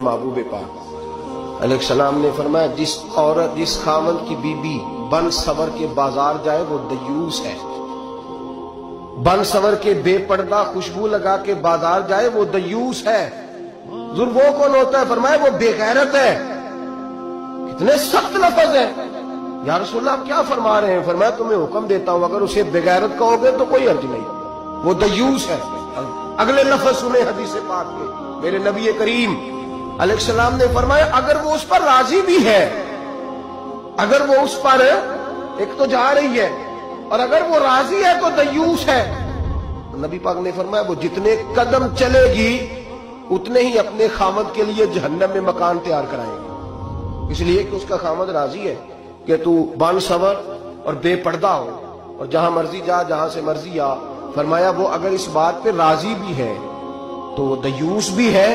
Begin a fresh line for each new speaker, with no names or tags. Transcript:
महबूब पाक सलाम ने फरमाया, जिस औरत, जिस खामन की बीबी बन सवर के बाज़ार जाए, वो दयूस है। बन सवर के बेपर्दा खुशबू लगा के बाज़ार जाए, वो दयूस है। वो कौन होता है, फरमाया, वो बेगैरत है। कितने सख्त लफज है। यार रसुल्ला आप क्या फरमा रहे हैं? फरमाया, तुम्हें हुक्म देता हूँ, अगर उसे बेगैरत कहोगे तो कोई अर्ज़ नहीं। वो दयूस है। अगले लफज सुने हदीस पाक के, मेरे नबी करीम अलैहिस्सलाम ने फरमाया, अगर वो उस पर राज़ी भी है, अगर वो उस पर एक तो जा रही है, और अगर वो राज़ी है तो दयूस है। नबी पाक ने फरमाया, वो जितने कदम चलेगी, उतने ही अपने खामद के लिए जहन्नम में मकान तैयार कराएँगे। इसलिए कि उसका खामद राज़ी है कि तू बन सवर और बेपर्दा हो, और जहाँ मर्ज़ी जा, जहाँ से मर्ज़ी आ। फरमाया, वो अगर इस बात पे राज़ी भी है तो वो दयूस भी है।